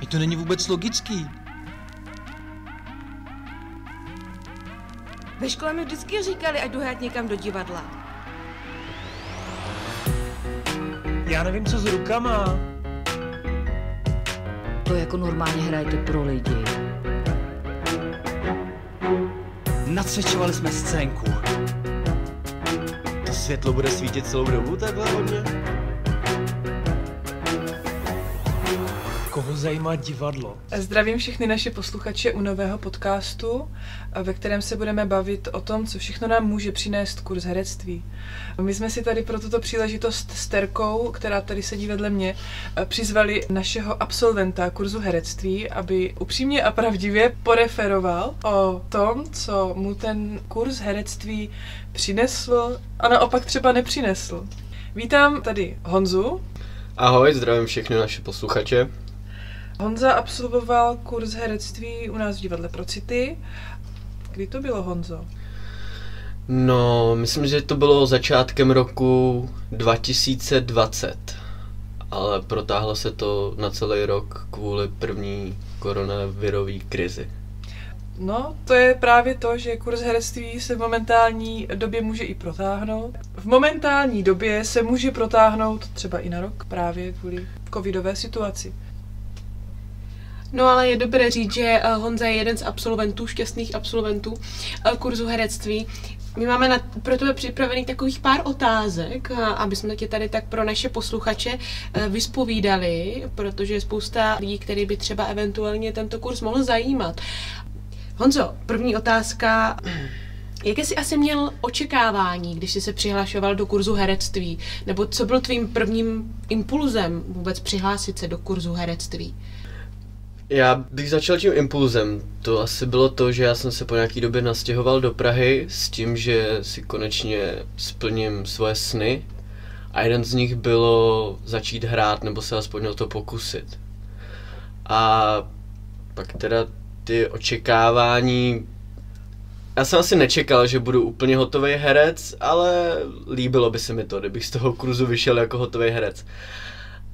I to není vůbec logický. Ve škole mi vždycky říkali, ať jdu hrát někam do divadla. Já nevím, co s rukama. To jako normálně hrajete pro lidi. Nacvičovali jsme scénku. To světlo bude svítit celou dobu takhle hodně? Koho zajímá divadlo? Zdravím všechny naše posluchače u nového podcastu, ve kterém se budeme bavit o tom, co všechno nám může přinést kurz herectví. My jsme si tady pro tuto příležitost s Terkou, která tady sedí vedle mě, přizvali našeho absolventa kurzu herectví, aby upřímně a pravdivě poreferoval o tom, co mu ten kurz herectví přinesl a naopak třeba nepřinesl. Vítám tady Honzu. Ahoj, zdravím všechny naše posluchače. Honza absolvoval kurz herectví u nás v divadle Procity. Kdy to bylo, Honzo? No, myslím, že to bylo začátkem roku 2020, ale protáhlo se to na celý rok kvůli první koronavirové krizi. No, to je právě to, že kurz herectví se v momentální době může i protáhnout. V momentální době se může protáhnout třeba i na rok právě kvůli covidové situaci. No ale je dobré říct, že eh, Honza je jeden z absolventů, šťastných absolventů eh, kurzu herectví. My máme na, pro tebe připravených takových pár otázek, aby jsme tě tady tak pro naše posluchače eh, vyspovídali, protože je spousta lidí, který by třeba eventuálně tento kurz mohl zajímat. Honzo, první otázka. Jaké jsi asi měl očekávání, když jsi se přihlašoval do kurzu herectví? Nebo co byl tvým prvním impulzem vůbec přihlásit se do kurzu herectví? Já bych začal tím impulzem. To asi bylo to, že já jsem se po nějaký době nastěhoval do Prahy s tím, že si konečně splním svoje sny. A jeden z nich bylo začít hrát nebo se aspoň o to pokusit. A pak teda ty očekávání... Já jsem asi nečekal, že budu úplně hotový herec, ale líbilo by se mi to, kdybych z toho kurzu vyšel jako hotový herec.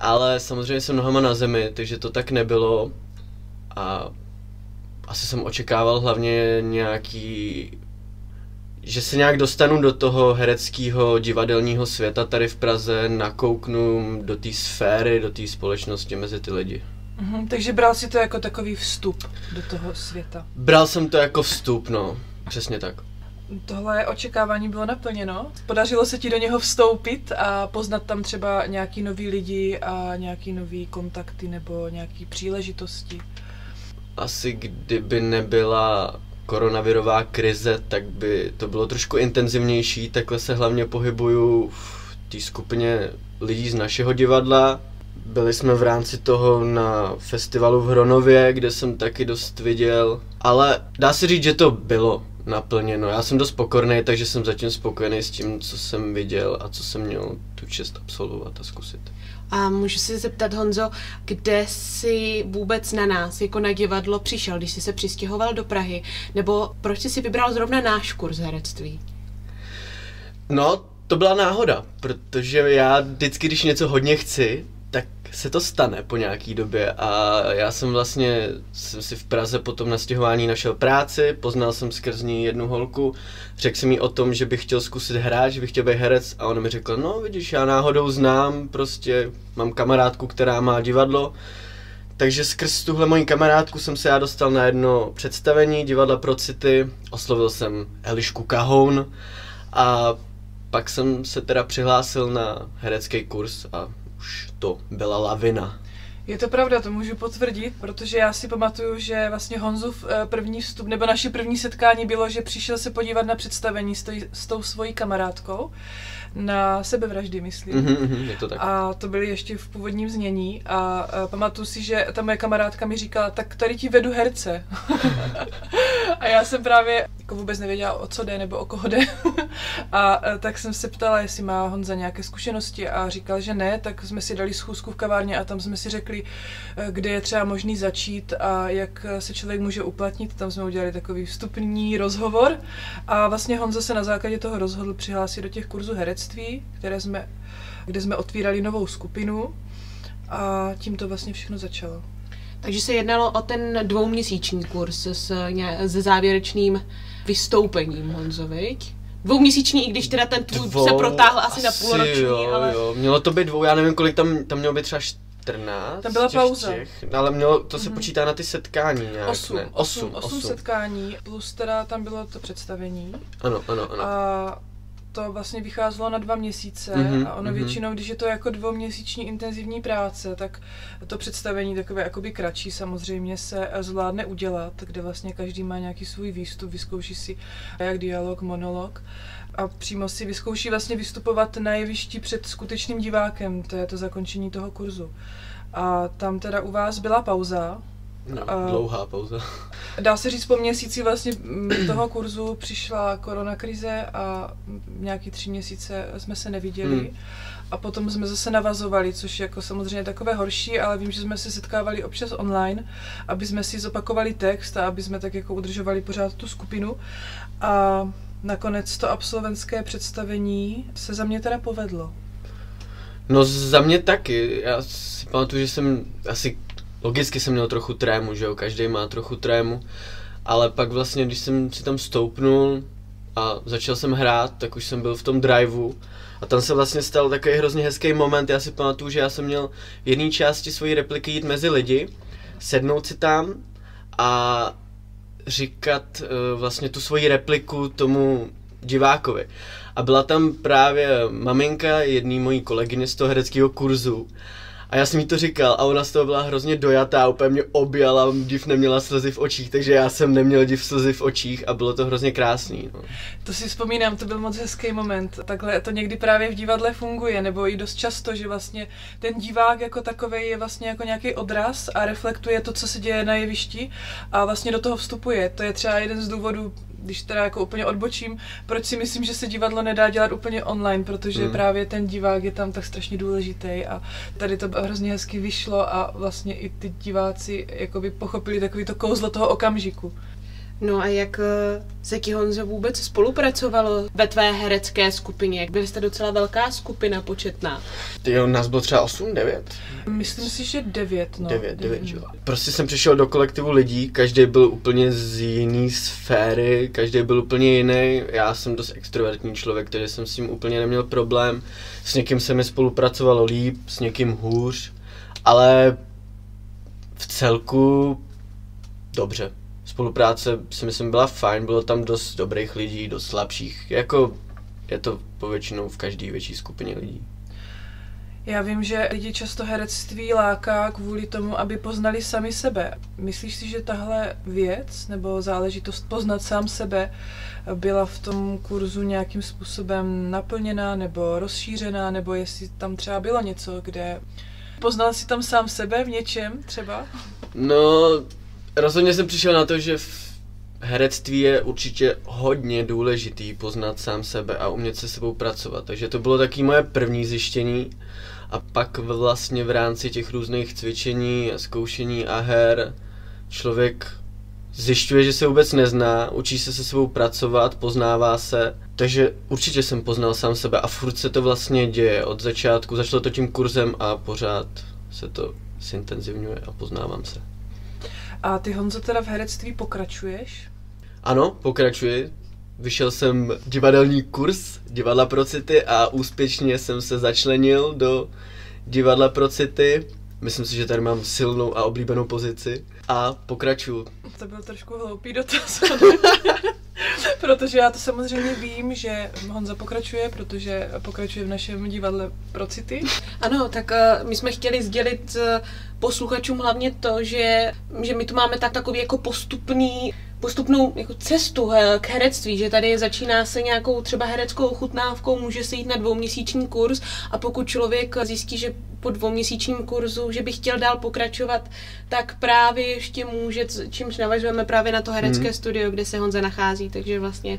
Ale samozřejmě jsem nohama na zemi, takže to tak nebylo a asi jsem očekával hlavně nějaký že se nějak dostanu do toho hereckého divadelního světa tady v Praze, nakouknu do té sféry, do té společnosti mezi ty lidi. Mhm, takže bral si to jako takový vstup do toho světa. Bral jsem to jako vstup, no. Přesně tak. Tohle očekávání bylo naplněno. Podařilo se ti do něho vstoupit a poznat tam třeba nějaký nový lidi a nějaký nový kontakty nebo nějaký příležitosti asi kdyby nebyla koronavirová krize, tak by to bylo trošku intenzivnější. Takhle se hlavně pohybuju v té skupině lidí z našeho divadla. Byli jsme v rámci toho na festivalu v Hronově, kde jsem taky dost viděl, ale dá se říct, že to bylo naplněno. Já jsem dost pokorný, takže jsem zatím spokojený s tím, co jsem viděl a co jsem měl tu čest absolvovat a zkusit. A můžu se zeptat, Honzo, kde jsi vůbec na nás, jako na divadlo, přišel, když jsi se přistěhoval do Prahy? Nebo proč jsi si vybral zrovna náš kurz herectví? No, to byla náhoda, protože já vždycky, když něco hodně chci, se to stane po nějaký době a já jsem vlastně jsem si v Praze po tom nastěhování našel práci, poznal jsem skrz ní jednu holku, řekl jsem jí o tom, že bych chtěl zkusit hrát, že bych chtěl být herec a ona mi řekla, no vidíš, já náhodou znám, prostě mám kamarádku, která má divadlo, takže skrz tuhle moji kamarádku jsem se já dostal na jedno představení divadla Pro City, oslovil jsem Elišku Kahoun a pak jsem se teda přihlásil na herecký kurz a už to byla lavina. Je to pravda, to můžu potvrdit, protože já si pamatuju, že vlastně Honzův eh, první vstup, nebo naše první setkání bylo, že přišel se podívat na představení s, tý, s tou svojí kamarádkou na sebevraždy, myslím. Mm-hmm, je to tak. A to byly ještě v původním znění a, a pamatuju si, že ta moje kamarádka mi říkala, tak tady ti vedu herce. a já jsem právě jako vůbec nevěděla, o co jde nebo o koho jde. a, a tak jsem se ptala, jestli má Honza nějaké zkušenosti a říkal, že ne, tak jsme si dali schůzku v kavárně a tam jsme si řekli, eh, kde je třeba možný začít a jak se člověk může uplatnit. Tam jsme udělali takový vstupní rozhovor a vlastně Honza se na základě toho rozhodl přihlásit do těch kurzů herectví, které jsme, kde jsme otvírali novou skupinu a tím to vlastně všechno začalo. Takže se jednalo o ten dvouměsíční kurz s, ně- se závěrečným vystoupením Honzoviť. Dvouměsíční, i když teda ten tvůj Dvou, se protáhl asi, na půlroční, jo, ale... Jo. Mělo to být dvou, já nevím, kolik tam, tam mělo být třeba 14. Tam byla těch pauza. Těch, ale mělo, to se počítá na ty setkání nějak, Osm, ne? osm, osm setkání, plus teda tam bylo to představení. Ano, ano, ano. A to vlastně vycházelo na dva měsíce Mhm, a ono mhm. většinou, když je to jako dvouměsíční intenzivní práce, tak to představení takové jakoby kratší samozřejmě se zvládne udělat, kde vlastně každý má nějaký svůj výstup, vyzkouší si jak dialog, monolog a přímo si vyzkouší vlastně vystupovat na jevišti před skutečným divákem, to je to zakončení toho kurzu. A tam teda u vás byla pauza, no, a- dlouhá pauza. Dá se říct, po měsíci vlastně toho kurzu přišla koronakrize a mm, nějaký tři měsíce jsme se neviděli. Hmm. A potom jsme zase navazovali, což je jako samozřejmě takové horší, ale vím, že jsme se setkávali občas online, aby jsme si zopakovali text a aby jsme tak jako udržovali pořád tu skupinu. A nakonec to absolventské představení se za mě teda povedlo. No za mě taky. Já si pamatuju, že jsem asi logicky jsem měl trochu trému, že jo, každý má trochu trému, ale pak vlastně, když jsem si tam stoupnul a začal jsem hrát, tak už jsem byl v tom driveu a tam se vlastně stal takový hrozně hezký moment, já si pamatuju, že já jsem měl v jedné části svojí repliky jít mezi lidi, sednout si tam a říkat uh, vlastně tu svoji repliku tomu divákovi. A byla tam právě maminka jedný mojí kolegyně z toho hereckého kurzu. A já jsem jí to říkal a ona z toho byla hrozně dojatá, úplně mě objala, div neměla slzy v očích, takže já jsem neměl div slzy v očích a bylo to hrozně krásný. No. To si vzpomínám, to byl moc hezký moment. Takhle to někdy právě v divadle funguje, nebo i dost často, že vlastně ten divák jako takový je vlastně jako nějaký odraz a reflektuje to, co se děje na jevišti a vlastně do toho vstupuje. To je třeba jeden z důvodů, když teda jako úplně odbočím, proč si myslím, že se divadlo nedá dělat úplně online, protože Mm. právě ten divák je tam tak strašně důležitý a tady to hrozně hezky vyšlo a vlastně i ty diváci jakoby pochopili takový to kouzlo toho okamžiku. No a jak eh, se ti Honzo vůbec spolupracovalo ve tvé herecké skupině? Byli jste docela velká skupina, početná. Ty, nás bylo třeba 8, 9? Myslím si, že devět, no. 9, 9, jo. Prostě jsem přišel do kolektivu lidí, každý byl úplně z jiný sféry, každý byl úplně jiný. Já jsem dost extrovertní člověk, takže jsem s tím úplně neměl problém. S někým se mi spolupracovalo líp, s někým hůř, ale v celku dobře. Spolupráce si myslím byla fajn, bylo tam dost dobrých lidí, dost slabších. Jako je to povětšinou v každé větší skupině lidí. Já vím, že lidi často herectví láká kvůli tomu, aby poznali sami sebe. Myslíš si, že tahle věc nebo záležitost poznat sám sebe byla v tom kurzu nějakým způsobem naplněná nebo rozšířená, nebo jestli tam třeba bylo něco, kde poznal si tam sám sebe v něčem třeba? No, rozhodně jsem přišel na to, že v herectví je určitě hodně důležitý poznat sám sebe a umět se sebou pracovat. Takže to bylo taky moje první zjištění. A pak vlastně v rámci těch různých cvičení a zkoušení a her člověk zjišťuje, že se vůbec nezná, učí se se sebou pracovat, poznává se. Takže určitě jsem poznal sám sebe a furt se to vlastně děje. Od začátku začalo to tím kurzem a pořád se to zintenzivňuje a poznávám se. A ty Honzo teda v herectví pokračuješ? Ano, pokračuji. Vyšel jsem divadelní kurz Divadla pro city a úspěšně jsem se začlenil do Divadla pro city. Myslím si, že tady mám silnou a oblíbenou pozici a pokračuju. To byl trošku hloupý dotaz. protože já to samozřejmě vím, že Honza pokračuje, protože pokračuje v našem divadle pro city. Ano, tak uh, my jsme chtěli sdělit uh, posluchačům hlavně to, že, že my tu máme tak takový jako postupný postupnou jako cestu eh, k herectví, že tady začíná se nějakou třeba hereckou ochutnávkou, může se jít na dvouměsíční kurz a pokud člověk zjistí, že po dvouměsíčním kurzu, že by chtěl dál pokračovat, tak právě ještě může, čímž navažujeme právě na to herecké Mhm. hmm. studio, kde se Honza nachází, takže vlastně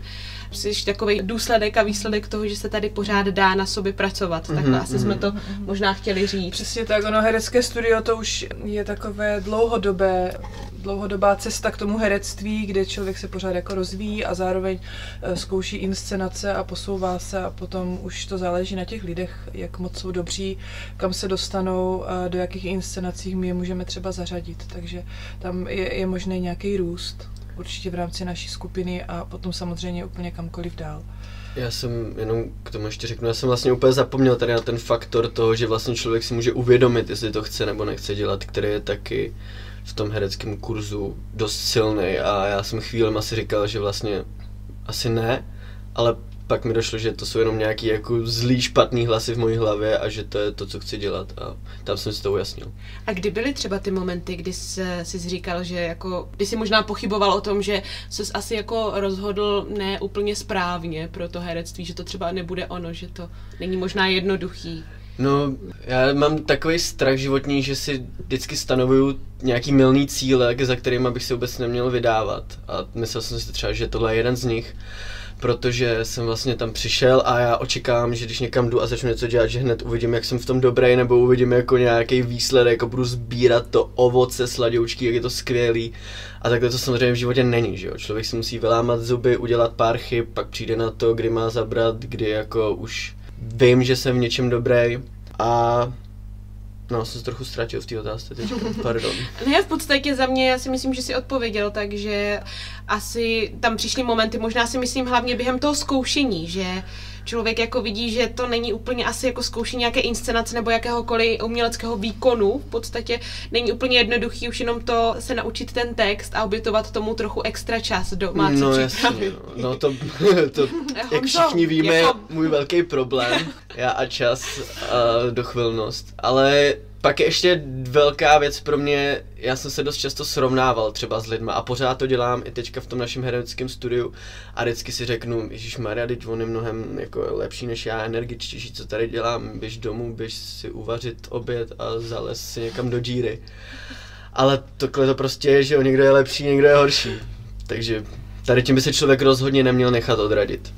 jsi takový důsledek a výsledek toho, že se tady pořád dá na sobě pracovat. Takhle Mhm, asi jsme to možná chtěli říct. Přesně tak, ono herecké studio to už je takové dlouhodobé, dlouhodobá cesta k tomu herectví, kde člověk se pořád jako rozvíjí a zároveň eh, zkouší inscenace a posouvá se a potom už to záleží na těch lidech, jak moc jsou dobří, kam se dostanou, do jakých inscenací my je můžeme třeba zařadit. Takže tam je, je možný nějaký růst určitě v rámci naší skupiny a potom samozřejmě úplně kamkoliv dál. Já jsem jenom k tomu ještě řeknu, já jsem vlastně úplně zapomněl tady na ten faktor toho, že vlastně člověk si může uvědomit, jestli to chce nebo nechce dělat, který je taky v tom hereckém kurzu dost silný a já jsem chvílem asi říkal, že vlastně asi ne, ale pak mi došlo, že to jsou jenom nějaký jako zlý, špatný hlasy v mojí hlavě a že to je to, co chci dělat a tam jsem si to ujasnil. A kdy byly třeba ty momenty, kdy jsi, jsi říkal, že jako, kdy jsi možná pochyboval o tom, že jsi asi jako rozhodl ne úplně správně pro to herectví, že to třeba nebude ono, že to není možná jednoduchý. No, já mám takový strach životní, že si vždycky stanovuju nějaký milný cíle, za kterým bych se vůbec neměl vydávat. A myslel jsem si třeba, že tohle je jeden z nich protože jsem vlastně tam přišel a já očekávám, že když někam jdu a začnu něco dělat, že hned uvidím, jak jsem v tom dobrý, nebo uvidím jako nějaký výsledek, jako budu sbírat to ovoce, sladoučky, jak je to skvělý. A takhle to samozřejmě v životě není, že jo. Člověk si musí vylámat zuby, udělat pár chyb, pak přijde na to, kdy má zabrat, kdy jako už vím, že jsem v něčem dobrý a No, jsem se trochu ztratil v té otázce teď, pardon. Ne, v podstatě za mě, já si myslím, že si odpověděl, takže asi tam přišly momenty, možná si myslím hlavně během toho zkoušení, že člověk jako vidí, že to není úplně asi jako zkoušení nějaké inscenace nebo jakéhokoliv uměleckého výkonu. V podstatě není úplně jednoduchý už jenom to se naučit ten text a obětovat tomu trochu extra čas doma. No jasně, no. no to, to jak všichni víme, jako... můj velký problém. Já a čas a dochvilnost. Ale pak je ještě velká věc pro mě, já jsem se dost často srovnával třeba s lidma a pořád to dělám i teďka v tom našem hereckém studiu a vždycky si řeknu, Ježíš Maria, teď on je mnohem jako lepší než já, energičtější, co tady dělám, běž domů, běž si uvařit oběd a zales si někam do díry. Ale takhle to prostě je, že někdo je lepší, někdo je horší. Takže tady tím by se člověk rozhodně neměl nechat odradit.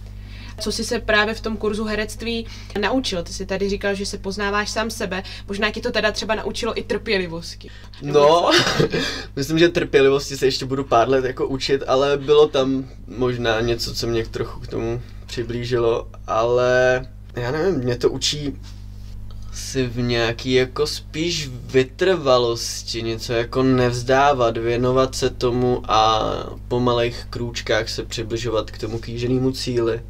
Co jsi se právě v tom kurzu herectví naučil? Ty jsi tady říkal, že se poznáváš sám sebe. Možná ti to teda třeba naučilo i trpělivosti. No, myslím, že trpělivosti se ještě budu pár let jako učit, ale bylo tam možná něco, co mě trochu k tomu přiblížilo, ale já nevím, mě to učí si v nějaký jako spíš vytrvalosti, něco jako nevzdávat, věnovat se tomu a po malých krůčkách se přibližovat k tomu kýženému cíli.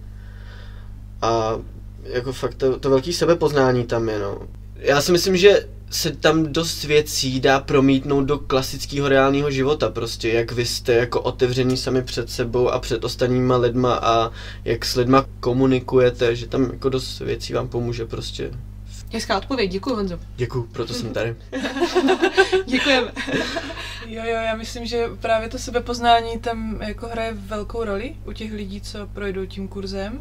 A jako fakt to, to velký sebepoznání tam je, no. Já si myslím, že se tam dost věcí dá promítnout do klasického reálného života, prostě jak vy jste jako otevření sami před sebou a před ostatníma lidma a jak s lidma komunikujete, že tam jako dost věcí vám pomůže prostě. Hezká odpověď, děkuji Honzo. Děkuji, proto jsem tady. Děkujeme. Jo, jo, já myslím, že právě to sebepoznání tam jako hraje velkou roli u těch lidí, co projdou tím kurzem.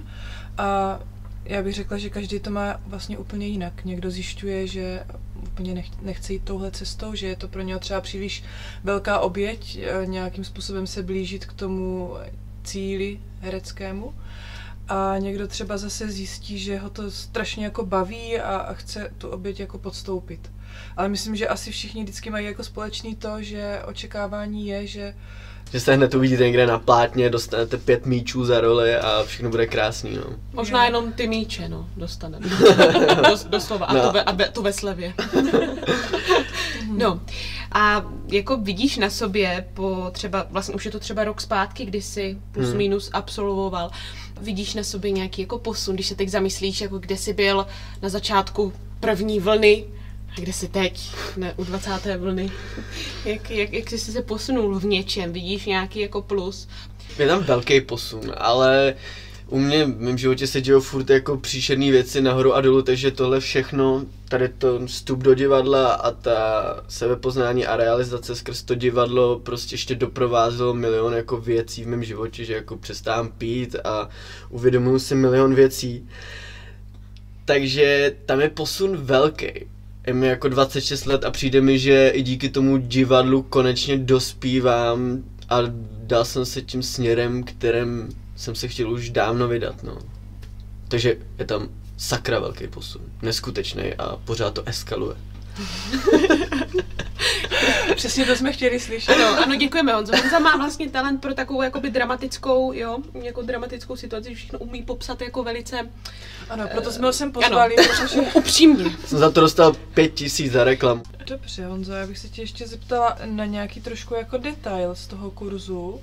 A já bych řekla, že každý to má vlastně úplně jinak. Někdo zjišťuje, že úplně nechce jít touhle cestou, že je to pro něho třeba příliš velká oběť e, nějakým způsobem se blížit k tomu cíli hereckému. A někdo třeba zase zjistí, že ho to strašně jako baví a, a chce tu oběť jako podstoupit. Ale myslím, že asi všichni vždycky mají jako společný to, že očekávání je, že že se hned uvidíte někde na plátně, dostanete pět míčů za roli a všechno bude krásný, no. Možná jenom ty míče, no, dostaneme. Dos, doslova, a, no. to ve, a be, to ve slevě. no, a jako vidíš na sobě po třeba, vlastně už je to třeba rok zpátky, kdy jsi plus hmm. minus absolvoval, vidíš na sobě nějaký jako posun, když se teď zamyslíš, jako kde jsi byl na začátku první vlny kde jsi teď, ne, u 20. vlny? Jak, jak, jak jsi se posunul v něčem? Vidíš nějaký jako plus? Je tam velký posun, ale u mě v mém životě se dějou furt jako příšerné věci nahoru a dolů, takže tohle všechno, tady to vstup do divadla a ta sebepoznání a realizace skrz to divadlo prostě ještě doprovázelo milion jako věcí v mém životě, že jako přestávám pít a uvědomuji si milion věcí. Takže tam je posun velký je mi jako 26 let a přijde mi, že i díky tomu divadlu konečně dospívám a dal jsem se tím směrem, kterým jsem se chtěl už dávno vydat, no. Takže je tam sakra velký posun, neskutečný a pořád to eskaluje. Přesně to jsme chtěli slyšet. Ano, ano, děkujeme Honzo. Honza má vlastně talent pro takovou jakoby dramatickou, jo, jako dramatickou situaci, že všechno umí popsat jako velice Ano, proto jsme ho sem pozvali, protože... upřímně. Jsem za to dostal pět tisíc za reklamu. Dobře, Honzo, já bych se tě ještě zeptala na nějaký trošku jako detail z toho kurzu,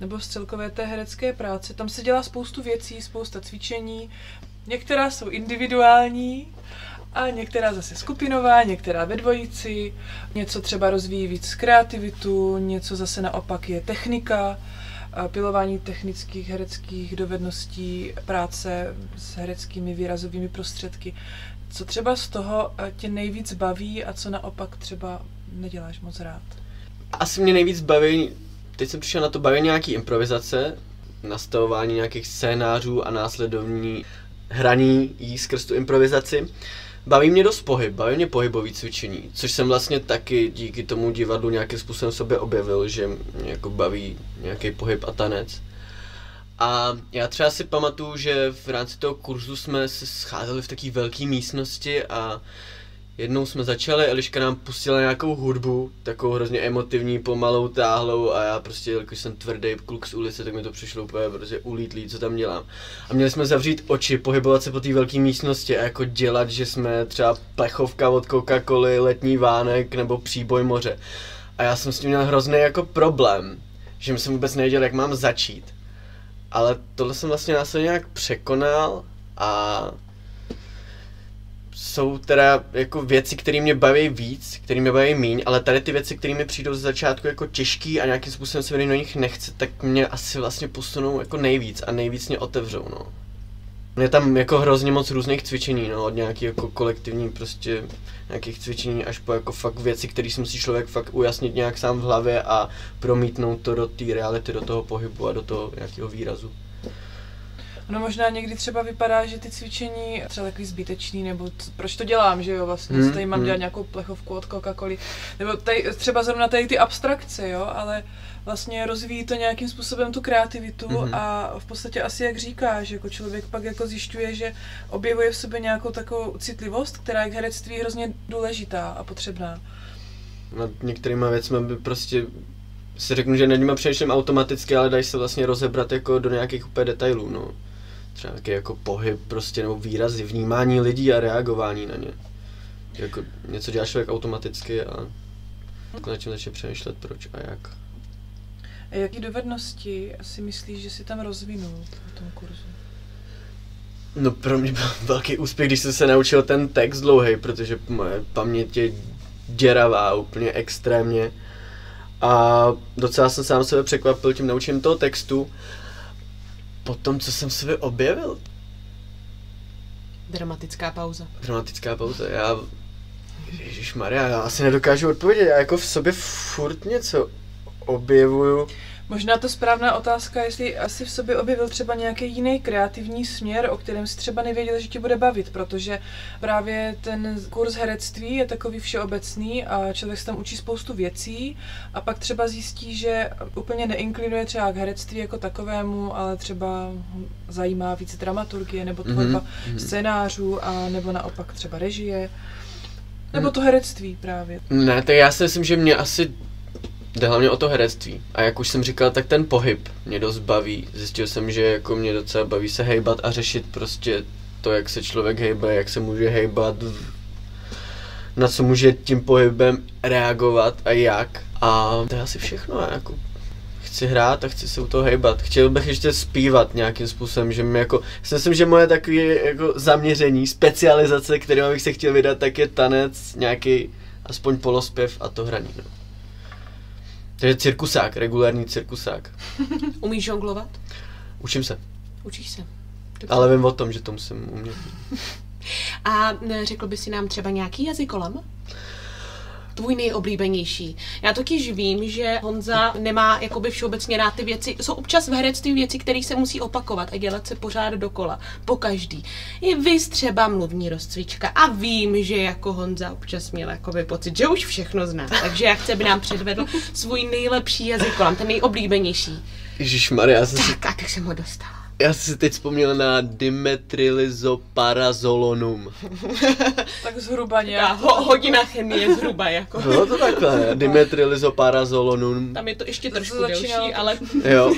nebo z celkové té herecké práce. Tam se dělá spoustu věcí, spousta cvičení. Některá jsou individuální a některá zase skupinová, některá ve dvojici. Něco třeba rozvíjí víc kreativitu, něco zase naopak je technika, pilování technických hereckých dovedností, práce s hereckými výrazovými prostředky. Co třeba z toho eh, tě nejvíc baví a co naopak třeba neděláš moc rád? Asi mě nejvíc baví, teď jsem přišel na to, baví nějaký improvizace, nastavování nějakých scénářů a následovní hraní jí skrz tu improvizaci. Baví mě dost pohyb, baví mě pohybový cvičení, což jsem vlastně taky díky tomu divadlu nějakým způsobem sobě objevil, že mě jako baví nějaký pohyb a tanec. A já třeba si pamatuju, že v rámci toho kurzu jsme se scházeli v takové velké místnosti a jednou jsme začali, Eliška nám pustila nějakou hudbu, takovou hrozně emotivní, pomalou, táhlou a já prostě, jakož jsem tvrdý kluk z ulice, tak mi to přišlo úplně prostě ulítlý, co tam dělám. A měli jsme zavřít oči, pohybovat se po té velké místnosti a jako dělat, že jsme třeba plechovka od Coca-Coly, letní vánek nebo příboj moře. A já jsem s tím měl hrozný jako problém, že jsem vůbec nevěděl, jak mám začít. Ale tohle jsem vlastně následně nějak překonal a jsou teda jako věci, které mě baví víc, které mě baví míň, ale tady ty věci, které mi přijdou ze začátku jako těžký a nějakým způsobem se do nich nechce, tak mě asi vlastně posunou jako nejvíc a nejvíc mě otevřou, no. Je tam jako hrozně moc různých cvičení, no, od nějakých jako kolektivní prostě nějakých cvičení až po jako fakt věci, které si musí člověk fakt ujasnit nějak sám v hlavě a promítnout to do té reality, do toho pohybu a do toho nějakého výrazu. No možná někdy třeba vypadá, že ty cvičení třeba takový zbytečný, nebo c- proč to dělám, že jo, vlastně, hmm, tady mám hmm. dělat nějakou plechovku od Coca-Coly, nebo tady, třeba zrovna tady ty abstrakce, jo, ale vlastně rozvíjí to nějakým způsobem tu kreativitu Mhm. mm-hmm. a v podstatě asi jak říkáš, jako člověk pak jako zjišťuje, že objevuje v sobě nějakou takovou citlivost, která je k herectví hrozně důležitá a potřebná. Nad některýma věcmi by prostě si řeknu, že nad nimi přemýšlím automaticky, ale dají se vlastně rozebrat jako do nějakých úplně detailů, no. Třeba nějaký jako pohyb prostě, nebo výrazy, vnímání lidí a reagování na ně. Jako něco dělá člověk automaticky a tak nad tím začne přemýšlet proč a jak. A jaký dovednosti si myslíš, že si tam rozvinul v tom kurzu? No pro mě byl velký úspěch, když jsem se naučil ten text dlouhý, protože moje paměť je děravá úplně extrémně. A docela jsem sám sebe překvapil tím naučením toho textu. Potom, co jsem sebe objevil, Dramatická pauza. dramatická pauza, já... Ježíš Maria, já asi nedokážu odpovědět, já jako v sobě furt něco objevuju. Možná to správná otázka, jestli asi v sobě objevil třeba nějaký jiný kreativní směr, o kterém si třeba nevěděl, že tě bude bavit, protože právě ten kurz herectví je takový všeobecný a člověk se tam učí spoustu věcí a pak třeba zjistí, že úplně neinklinuje třeba k herectví jako takovému, ale třeba zajímá více dramaturgie nebo tvorba Mhm, mm-hmm. mhm. scénářů a nebo naopak třeba režie. Nebo Mhm. to herectví právě. Ne, tak já si myslím, že mě asi jde hlavně o to herectví. A jak už jsem říkal, tak ten pohyb mě dost baví. Zjistil jsem, že jako mě docela baví se hejbat a řešit prostě to, jak se člověk hejbe, jak se může hejbat, na co může tím pohybem reagovat a jak. A to je asi všechno. Jako chci hrát a chci se u toho hejbat. Chtěl bych ještě zpívat nějakým způsobem, že mi jako, si myslím, že moje takové jako zaměření, specializace, kterým bych se chtěl vydat, tak je tanec, nějaký aspoň polospěv a to hraní. No. Takže cirkusák, regulární cirkusák. Umíš žonglovat? Učím se, Učíš se. Dobře. ale vím o tom, že to musím umět. A řekl by si nám třeba nějaký jazykolem? Tvůj nejoblíbenější. Já totiž vím, že Honza nemá jakoby všeobecně rád ty věci. Jsou občas v herectví věci, které se musí opakovat a dělat se pořád dokola. Po každý. I vy třeba mluvní rozcvička. A vím, že jako Honza občas měl jakoby pocit, že už všechno zná. Takže já chci, aby nám předvedl svůj nejlepší jazykolem, ten nejoblíbenější. Ježíš Maria, já jsem si, Tak, a tak jsem ho dostala. Já si teď vzpomněl na dimetylizoparazolonum. Tak zhruba nějak. ho, hodina chemie zhruba, jako. Bylo to takhle, ne? Dimetylizoparazolonum. Tam je to ještě To trošku začínalo delší, ale Jo.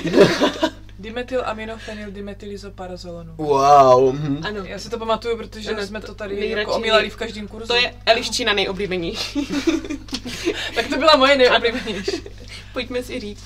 Dimetylaminofenyl dimetylizoparazolonu. Wow. hm. ano. Já si to pamatuju, protože Ano, jsme to to tady nejradši- jako omílali v každém kurzu. To je Eliščina nejoblíbenější. Tak to byla moje nejoblíbenější. Pojďme si říct.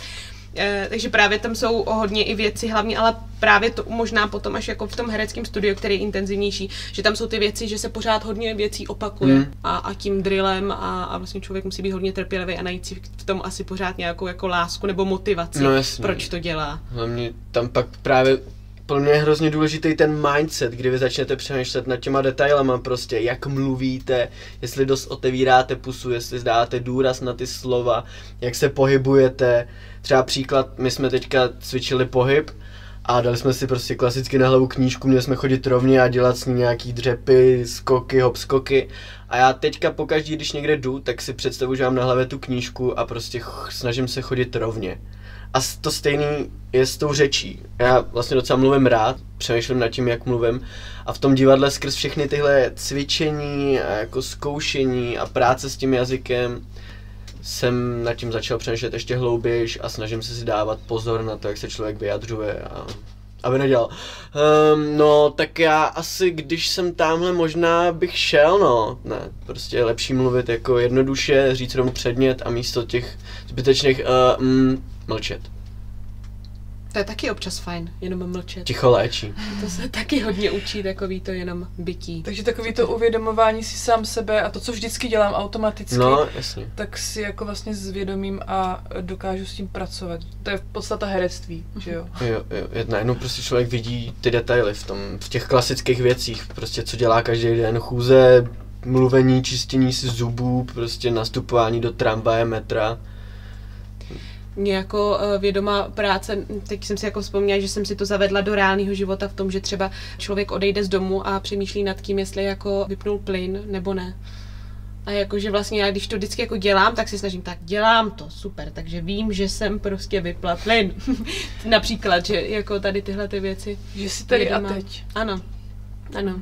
Eh, takže právě tam jsou hodně i věci, hlavně ale právě to možná potom až jako v tom hereckém studiu, který je intenzivnější, že tam jsou ty věci, že se pořád hodně věcí opakuje Hmm. a, a tím drillem a, a vlastně člověk musí být hodně trpělivý a najít si v tom asi pořád nějakou jako lásku nebo motivaci, No proč to dělá. Hlavně tam pak právě pro mě je hrozně důležitý ten mindset, kdy vy začnete přemýšlet nad těma detailama prostě, jak mluvíte, jestli dost otevíráte pusu, jestli dáte důraz na ty slova, jak se pohybujete. Třeba příklad, my jsme teďka cvičili pohyb a dali jsme si prostě klasicky na hlavu knížku, měli jsme chodit rovně a dělat s ní nějaký dřepy, skoky, hop skoky. A já teďka pokaždý, když někde jdu, tak si představu, že mám na hlavě tu knížku a prostě ch- snažím se chodit rovně. A to stejný je s tou řečí. Já vlastně docela mluvím rád, přemýšlím nad tím, jak mluvím. A v tom divadle skrz všechny tyhle cvičení a jako zkoušení a práce s tím jazykem jsem nad tím začal přemýšlet ještě hlouběji a snažím se si dávat pozor na to, jak se člověk vyjadřuje a aby nedělal. Um, no, tak já asi, když jsem tamhle, možná bych šel, no. Ne, prostě je lepší mluvit jako jednoduše, říct rovnou předmět a místo těch zbytečných uh, mm, mlčet. To je taky občas fajn, jenom mlčet. Ticho léčí. To se taky hodně učí, takový to jenom bytí. Takže takový to uvědomování si sám sebe a to, co vždycky dělám automaticky, No, jasně. tak si jako vlastně zvědomím a dokážu s tím pracovat. To je podstata herectví, že jo? Jo, jo, je- najednou prostě člověk vidí ty detaily v tom, v těch klasických věcích, prostě co dělá každý den, chůze, mluvení, čistění si zubů, prostě nastupování do tramvaje, metra. Mě jako uh, vědomá práce, teď jsem si jako vzpomněla, že jsem si to zavedla do reálného života v tom, že třeba člověk odejde z domu a přemýšlí nad tím, jestli jako vypnul plyn nebo ne. A jakože vlastně já, když to vždycky jako dělám, tak si snažím, tak dělám to, super, takže vím, že jsem prostě vypla plyn. Například, že jako tady tyhle ty věci. Že jsi tady a vědomá. teď. Ano, ano,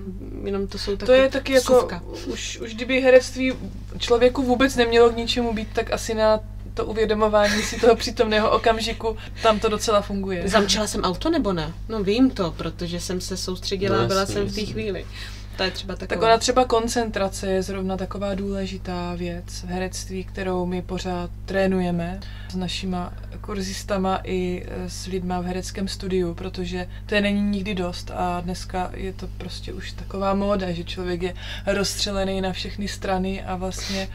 jenom to jsou To takové je taky jako, už, už kdyby herectví člověku vůbec nemělo k ničemu být, tak asi na to uvědomování si toho přítomného okamžiku, tam to docela funguje. Zamčila jsem auto nebo ne? No vím to, protože jsem se soustředila No a byla jsem v té chvíli. To je třeba taková. Tak ona třeba koncentrace je zrovna taková důležitá věc v herectví, kterou my pořád trénujeme s našima kurzistama i eh, s lidma v hereckém studiu, protože to je není nikdy dost a dneska je to prostě už taková móda, že člověk je rozstřelený na všechny strany a vlastně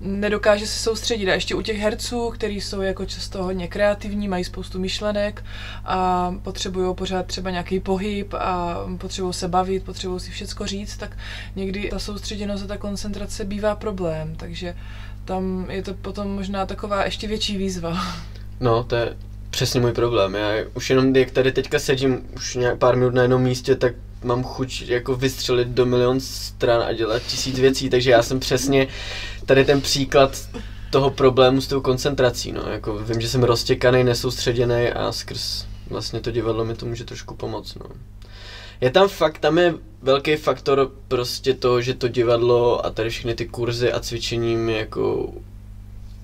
nedokáže se soustředit. A ještě u těch herců, kteří jsou jako často hodně kreativní, mají spoustu myšlenek a potřebují pořád třeba nějaký pohyb a potřebují se bavit, potřebují si všecko říct, tak někdy ta soustředěnost a ta koncentrace bývá problém, takže tam je to potom možná taková ještě větší výzva. No, to je přesně můj problém. Já už jenom, jak tady teďka sedím už nějak pár minut na jednom místě, tak mám chuť jako vystřelit do milion stran a dělat tisíc věcí, takže já jsem přesně tady ten příklad toho problému s tou koncentrací, no, jako vím, že jsem roztěkaný, nesoustředěný a skrz vlastně to divadlo mi to může trošku pomoct, no. Je tam fakt, tam je velký faktor prostě toho, že to divadlo a tady všechny ty kurzy a cvičení mi jako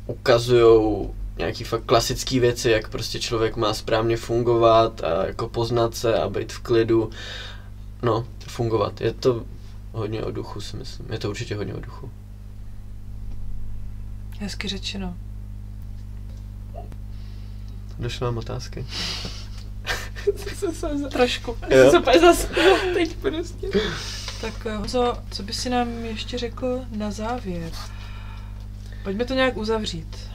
ukazujou nějaký fakt klasické věci, jak prostě člověk má správně fungovat a jako poznat se a být v klidu. No, fungovat. Je to hodně o duchu, si myslím. Je to určitě hodně o duchu. Hezky řečeno. Došly vám otázky? Trošku. Jo. Super zase. Teď prostě. Tak eh, Honzo, co by si nám ještě řekl na závěr? Pojďme to nějak uzavřít.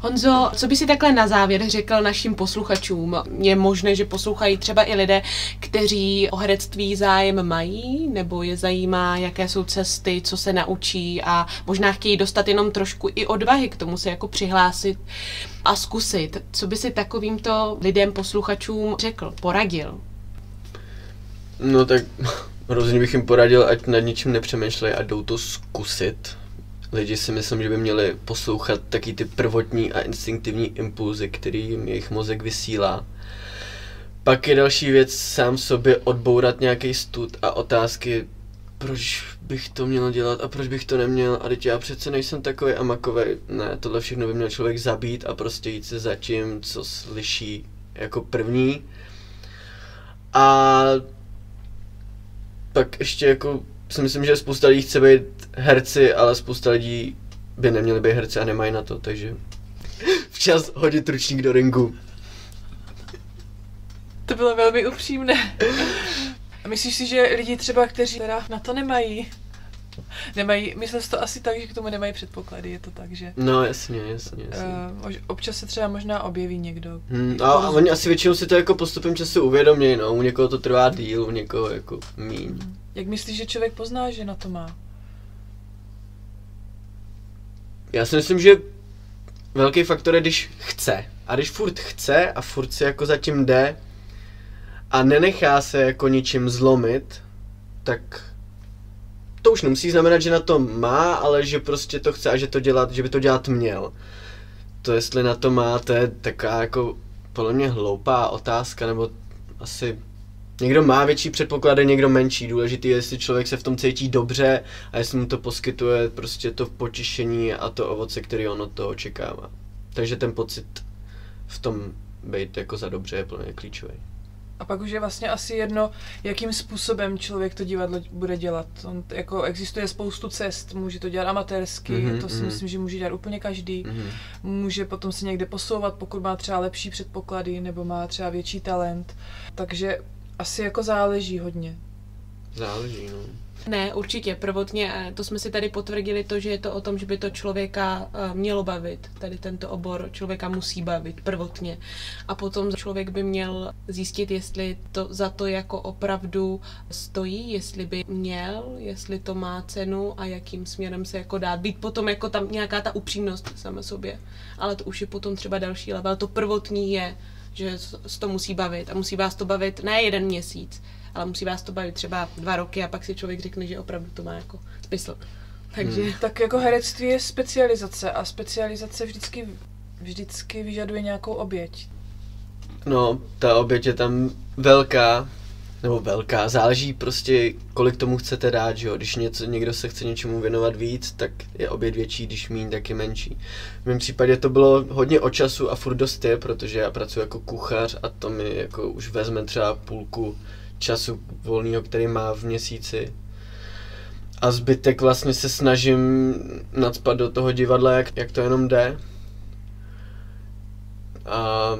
Honzo, co by si takhle na závěr řekl našim posluchačům? Je možné, že poslouchají třeba i lidé, kteří o herectví zájem mají, nebo je zajímá, jaké jsou cesty, co se naučí a možná chtějí dostat jenom trošku i odvahy k tomu se jako přihlásit a zkusit. Co by si takovýmto lidem, posluchačům řekl, poradil? No tak hrozně bych jim poradil, ať nad ničím nepřemýšlej a jdou to zkusit. Lidi si myslím, že by měli poslouchat taky ty prvotní a instinktivní impulzy, který jim jejich mozek vysílá. Pak je další věc sám sobě odbourat nějaký stud a otázky, proč bych to měl dělat a proč bych to neměl a teď já přece nejsem takový a makovej. Ne, tohle všechno by měl člověk zabít a prostě jít se za tím, co slyší jako první. A pak ještě jako si myslím, že spousta lidí chce být herci, ale spousta lidí by neměli být herci a nemají na to, takže včas hodit ručník do ringu. To bylo velmi upřímné. A myslíš si, že lidi třeba, kteří teda na to nemají, nemají, myslím si to asi tak, že k tomu nemají předpoklady, je to tak, že No jasně, jasně, jasně. uh, občas se třeba možná objeví někdo. Hmm, a, a oni asi většinou si to jako postupem času uvědomějí, no, u někoho to trvá díl, u někoho jako míň. Jak myslíš, že člověk pozná, že na to má? Já si myslím, že velký faktor je, když chce. A když furt chce a furt si jako zatím jde a nenechá se jako ničím zlomit, tak to už nemusí znamenat, že na to má, ale že prostě to chce a že to dělat, že by to dělat měl. To jestli na to má, to je taková jako podle mě hloupá otázka, nebo asi Někdo má větší předpoklady, někdo menší. Důležitý je, jestli člověk se v tom cítí dobře a jestli mu to poskytuje prostě to potišení a to ovoce, který on od toho očekává. Takže ten pocit v tom být jako za dobře je plně klíčový. A pak už je vlastně asi jedno, jakým způsobem člověk to divadlo bude dělat. On, jako existuje spoustu cest, může to dělat amatérsky, Mhm, mm-hmm, to si mhm. myslím, že může dělat úplně každý. Mhm. Může potom se někde posouvat, pokud má třeba lepší předpoklady nebo má třeba větší talent. Takže asi jako záleží hodně. Záleží, no. Ne, určitě. Prvotně, eh, to jsme si tady potvrdili to, že je to o tom, že by to člověka eh, mělo bavit. Tady tento obor člověka musí bavit prvotně. A potom člověk by měl zjistit, jestli to za to jako opravdu stojí, jestli by měl, jestli to má cenu a jakým směrem se jako dát. Být potom jako tam nějaká ta upřímnost sama sobě. Ale to už je potom třeba další level. To prvotní je, že to musí bavit. A musí vás to bavit ne jeden měsíc, ale musí vás to bavit třeba dva roky a pak si člověk řekne, že opravdu to má jako smysl. Takže hmm. Tak jako herectví je specializace a specializace vždycky, vždycky vyžaduje nějakou oběť. No, ta oběť je tam velká, nebo velká, záleží prostě, kolik tomu chcete dát, že jo. Když něco, někdo se chce něčemu věnovat víc, tak je oběť větší, když míň, tak je menší. V mém případě to bylo hodně o času a furt dost je, protože já pracuji jako kuchař a to mi jako už vezme třeba půlku času volného, který má v měsíci. A zbytek vlastně se snažím nadspat do toho divadla, jak, jak to jenom jde. A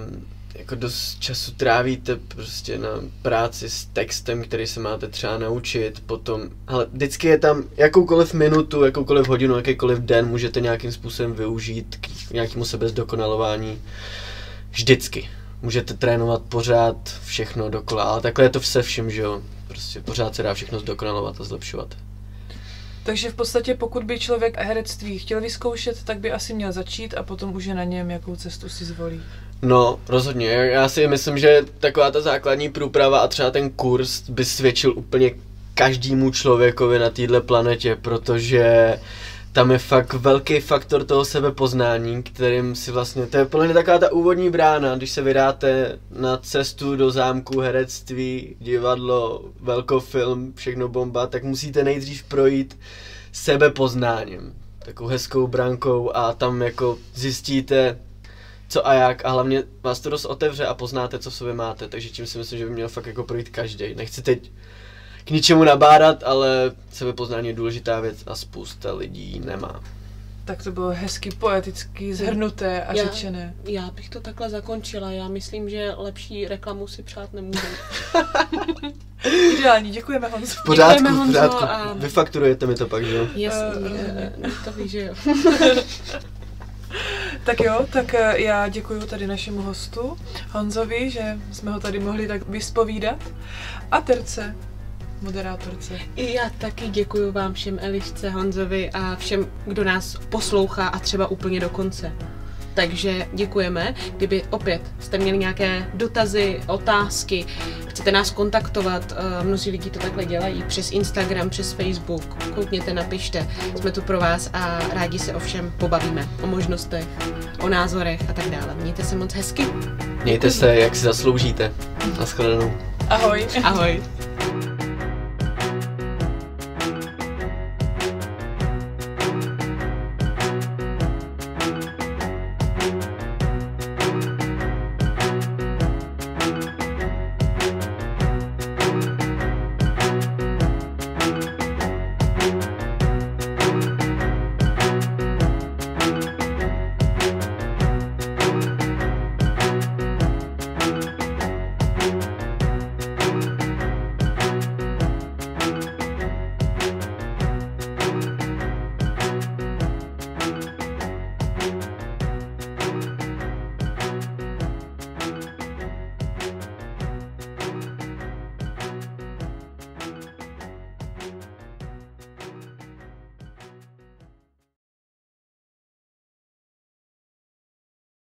jako dost času trávíte prostě na práci s textem, který se máte třeba naučit, potom, ale vždycky je tam jakoukoliv minutu, jakoukoliv hodinu, jakýkoliv den můžete nějakým způsobem využít k nějakému sebezdokonalování. Vždycky. Můžete trénovat pořád všechno dokola, ale takhle je to se vším, že jo. Prostě pořád se dá všechno zdokonalovat a zlepšovat. Takže v podstatě pokud by člověk herectví chtěl vyzkoušet, tak by asi měl začít a potom už je na něm, jakou cestu si zvolí. No, rozhodně. Já si myslím, že taková ta základní průprava a třeba ten kurz by svědčil úplně každému člověkovi na této planetě, protože tam je fakt velký faktor toho sebepoznání, kterým si vlastně, to je podle mě taková ta úvodní brána, když se vydáte na cestu do zámku, herectví, divadlo, velkofilm, všechno bomba, tak musíte nejdřív projít sebepoznáním, takovou hezkou brankou a tam jako zjistíte, co a jak a hlavně vás to dost otevře a poznáte, co v sobě máte, takže tím si myslím, že by měl fakt jako projít každý. Nechci teď k ničemu nabádat, ale sebepoznání je důležitá věc a spousta lidí nemá. Tak to bylo hezky poeticky zhrnuté a Já- řečené. já bych to takhle zakončila. Já myslím, že lepší reklamu si přát nemůžu. Ideální, děkujeme Honzo. V pořádku, Děkujeme, v Honzo, pořádku. a- Vyfakturujete mi to pak, že jo? Jasně, Eh, uh, to víš, že jo. Tak jo, tak eh, já děkuji tady našemu hostu Honzovi, že jsme ho tady mohli tak vyspovídat. A Terce, moderátorce. I já taky děkuji vám všem Elišce, Honzovi a všem, kdo nás poslouchá a třeba úplně do konce. Takže děkujeme. Kdyby opět jste měli nějaké dotazy, otázky, chcete nás kontaktovat, eh, mnozí lidi to takhle dělají, přes Instagram, přes Facebook, koukněte, napište. Jsme tu pro vás a rádi se o všem pobavíme. O možnostech, o názorech a tak dále. Mějte se moc hezky. Mějte se, jak si zasloužíte. Naschledanou. Ahoj. Ahoj.